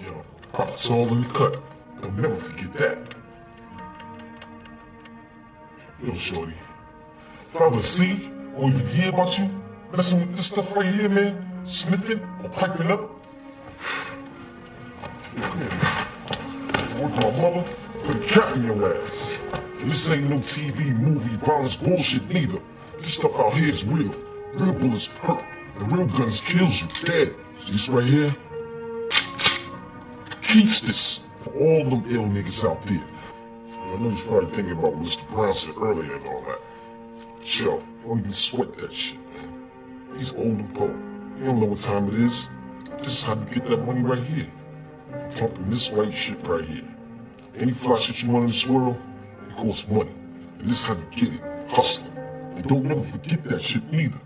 You know, profits all in the cut. Don't never forget that. Yo, shorty. If I see or even hear about you messing with this stuff right here, man, sniffing or piping up, yo, my mother, put a cat in your ass. This ain't no TV, movie, violence bullshit neither. This stuff out here is real. Real bullets hurt. The real guns kills you dead. This right here keeps this for all them ill niggas out there. I know you're probably thinking about what Mr. Brown said earlier and all that. Chill. Don't even sweat that shit, man. He's old and poor. You don't know what time it is. This is how you get that money right here. Pumping this white shit right here. Any fly shit you want in this world, it costs money. And this is how you get it. Hustling. And don't never forget that shit neither.